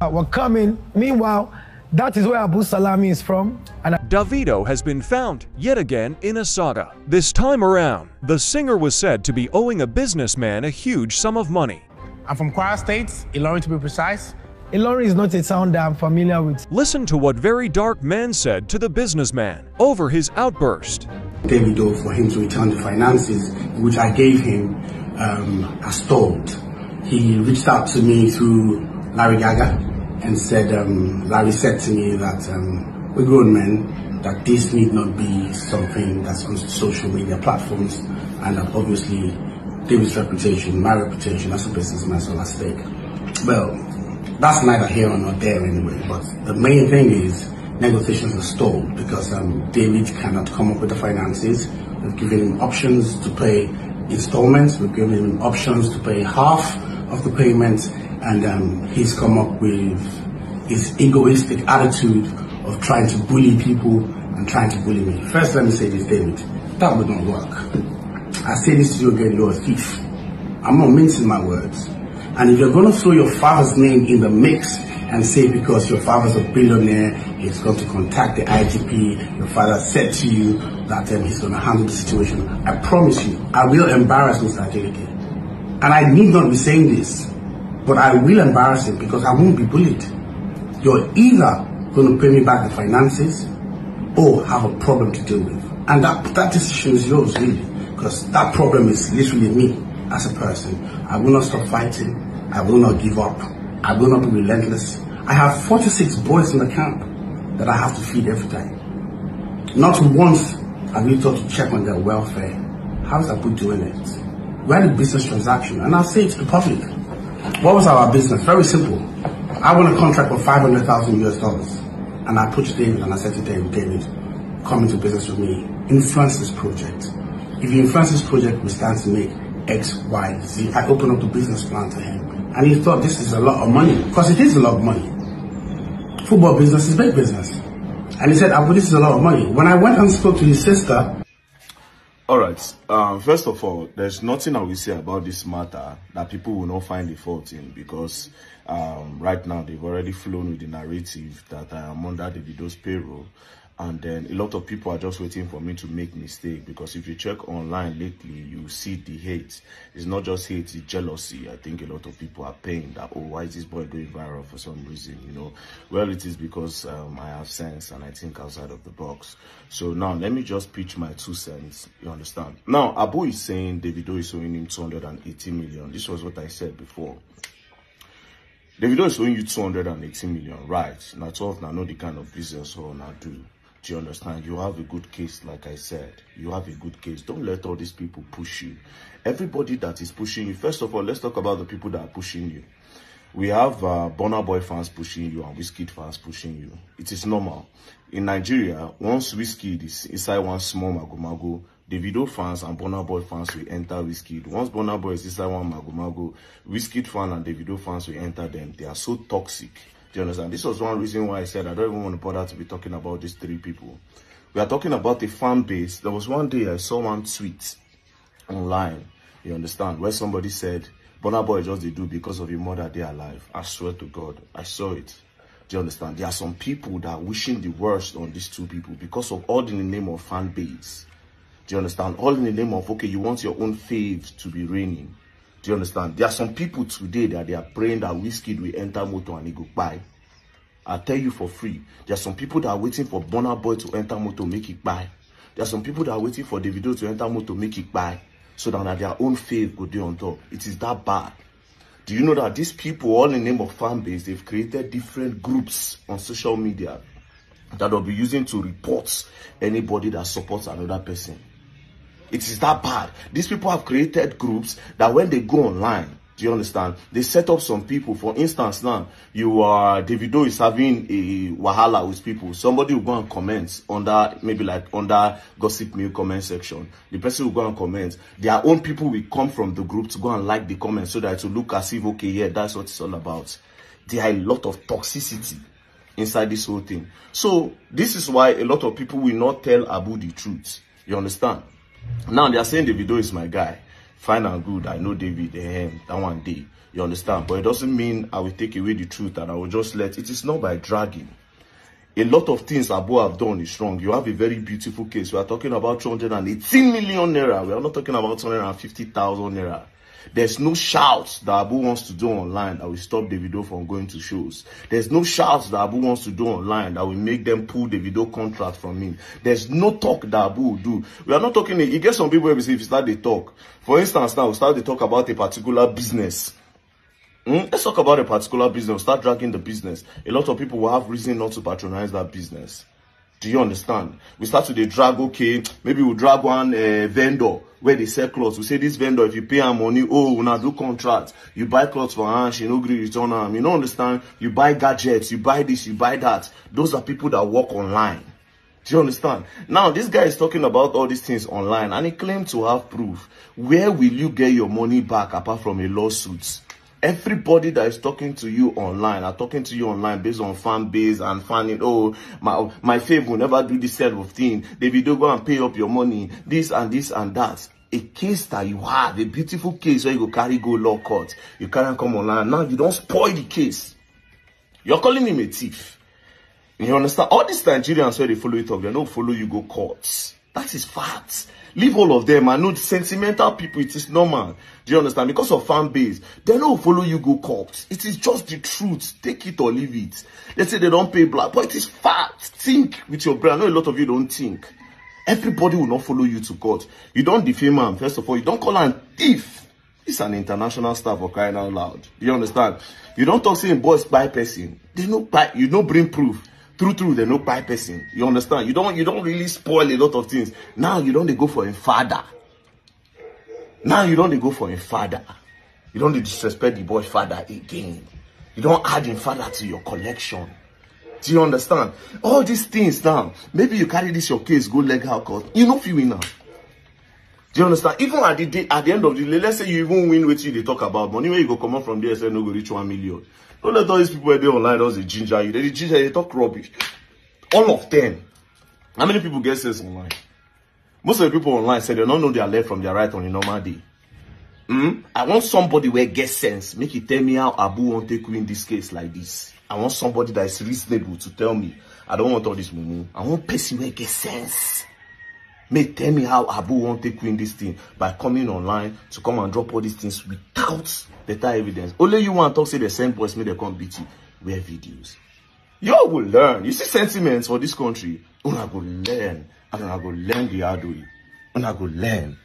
Uh, were coming. Meanwhile, that is where Abu Salami is from. And Davido has been found yet again in a saga. This time around, the singer was said to be owing a businessman a huge sum of money. I'm from Kwara State, Ilorin to be precise. Ilorin is not a sound that I'm familiar with. Listen to what VeryDarkMan said to the businessman over his outburst. Davido for him to return the finances, which I gave him um, as told. He reached out to me through Larry Gaga and said, um, Larry said to me that um, we're grown men, that this need not be something that's on social media platforms, and that obviously David's reputation, my reputation as a businessman is at stake. Well, that's neither here nor there anyway, but the main thing is negotiations are stalled because um, David cannot come up with the finances. We've given him options to pay installments, we've given him options to pay half of the payments, and um, he's come up with his egoistic attitude of trying to bully people and trying to bully me. First, let me say this, David, that would not work. I say this to you again, you're a thief. I'm not mincing my words. And if you're going to throw your father's name in the mix and say because your father's a billionaire, he's going to contact the IGP, your father said to you that um, he's going to handle the situation, I promise you, I will embarrass Mr. Adeleke. And I need not be saying this, but I will embarrass him because I won't be bullied. You're either going to pay me back the finances or have a problem to deal with. And that, that decision is yours, really, because that problem is literally me as a person. I will not stop fighting. I will not give up. I will not be relentless. I have 46 boys in the camp that I have to feed every day. Not once have you thought to check on their welfare. How is Abu doing it? We had a business transaction, and I'll say it to the public. What was our business? Very simple. I won a contract for 500,000 US dollars, and I to David and I said to David, David, come into business with me, influence this project. If you influence this project, we stand to make X, Y, Z. I opened up the business plan to him. And he thought this is a lot of money. Because it is a lot of money. Football business is big business. And he said, Abu, this is a lot of money. When I went and spoke to his sister, all right. Um, first of all, there's nothing I will say about this matter that people will not find a fault in because um, right now they've already flown with the narrative that I am under the Davido's payroll and then a lot of people are just waiting for me to make mistake because if you check online lately you see the hate. It's not just hate it's jealousy. I think a lot of people are paying that oh why is this boy going viral for some reason you know? Well it is because um, i have sense and i think outside of the box. So now let me just pitch my two cents you understand? Now abu is saying davido is owing him 280 million. This was what i said before. Davido is owing you 280 million, right? Now 12 now know the kind of business or now do. Do you understand? You have a good case, like I said. You have a good case. Don't let all these people push you. Everybody that is pushing you, first of all, let's talk about the people that are pushing you. We have uh, Burna Boy fans pushing you and Wizkid fans pushing you. It is normal. In Nigeria, once Wizkid is inside one small magomago, Davido fans and Burna Boy fans will enter Wizkid. Once Burna Boy is inside one magomago, Wizkid fan and Davido fans will enter them. They are so toxic. Do you understand? This was one reason why I said I don't even want to bother to be talking about these three people. We are talking about the fan base. There was one day I saw one tweet online, you understand, where somebody said, Burna Boy just they do because of your mother, they are alive. I swear to God, I saw it. Do you understand? There are some people that are wishing the worst on these two people because of all in the name of fan base. Do you understand? All in the name of, okay, you want your own fave to be reigning. Do you understand? There are some people today that they are praying that Wizkid will enter motor and he go buy. I tell you for free. There are some people that are waiting for Burna Boy to enter motor make it buy. There are some people that are waiting for Davido to enter motor make it buy. So that their own faith go do on top. It is that bad. Do you know that these people, all in the name of fan base, they've created different groups on social media that will be using to report anybody that supports another person. It is that bad. These people have created groups that when they go online, do you understand? They set up some people. For instance, now you are Davido is having a wahala with people. Somebody will go and comment under maybe like under gossip mill comment section. The person will go and comment. Their own people will come from the group to go and like the comment so that it will look as if okay, yeah, that's what it's all about. There are a lot of toxicity inside this whole thing. So this is why a lot of people will not tell Abu the truth. You understand? Now they are saying the video is my guy. fine and good i know david um, that one day you understand but it doesn't mean i will take away the truth and i will just let it is not by dragging a lot of things Abu have done is wrong. You have a very beautiful case. We are talking about 218 million naira. We are not talking about 250,000 naira. There's no shouts that Abu wants to do online that will stop Davido from going to shows. There's no shouts that Abu wants to do online that will make them pull the video contract from him. There's no talk that Abu will do. We are not talking, you get some people if you start the talk. For instance, now we start to talk about a particular business. Mm? Let's talk about a particular business. Start dragging the business. A lot of people will have reason not to patronize that business. Do you understand? We start to the drag, okay, maybe we'll drag one uh, vendor where they sell clothes. We say this vendor, if you pay her money, oh, we now do contract. You buy clothes for her, she no agree return them. You don't understand? You buy gadgets, you buy this, you buy that. Those are people that work online. Do you understand? Now, this guy is talking about all these things online and he claimed to have proof. Where will you get your money back apart from a lawsuit? Everybody that is talking to you online are talking to you online based on fan base and fanning oh my my fave will never do this set of thing. David don't go and pay up your money. This and this and that. A case that you have a beautiful case where you go carry go law court. You can't come online. Now you don't spoil the case. You're calling him a thief. You understand? All these nigerians where they follow it up they don't follow you go courts that is fact leave all of them. And know the sentimental people it is normal. Do you understand? Because of fan base they no follow you go cops it is just the truth. Take it or leave it. Let's say they don't pay black but it is fact. Think with your brain. I know a lot of you don't think. Everybody will not follow you to court. You don't defame am first of all. You don't call am thief. This an international star for crying out loud. Do you understand? You don't talk say boys buy person. They no buy you no bring proof true true they no buy person. You understand? You don't you don't really spoil a lot of things. Now you don't go for a father. Now you don't go for a father. You don't disrespect the boy father again. You don't add him father to your collection. Do you understand? All these things now maybe you carry this your case go legal court. You no fit win am do you understand? Even at the day at the end of the day let's say you even win wetin you dey talk about money wey you go comot from there say no go reach one million. No let all these people dey online just dey ginger you they ginger dey talk rubbish. All of them. How many people get sense online? Most of the people online say they no know their left from their right on a normal day. Mm? i want somebody wey get sense. Make e tell me how abu wan take win this case like this. I want somebody that is reasonable to tell me. I don't want all this mumu. I want person wey get sense make tell me how abu wan take win this thing by coming online to come and drop all these things without better evidence. Only you wan talk say the same boys make dem come beat you. Wear videos. You all go learn. You see sentiments for this country. Una go learn. And una go learn the hard way. Una go learn